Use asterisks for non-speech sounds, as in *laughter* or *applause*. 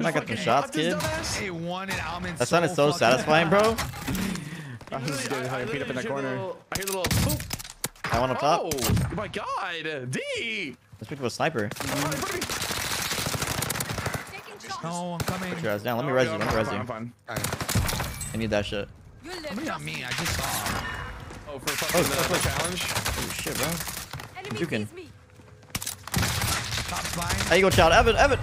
I got some shots, kid. That sounded so satisfying, bro. *laughs* I was just getting I- I beat up in that corner. little- I hear the little poop. I want up top. Oh my god, D. Let's pick up a sniper. No, I'm coming. Put your ass down. Let me oh, res you. Let me res you. I'm fine. I need that shit. You live. On me. I just saw. Oh, for fucking oh, the, challenge. Oh shit, bro. You can. How you go, child? Evan, Evan.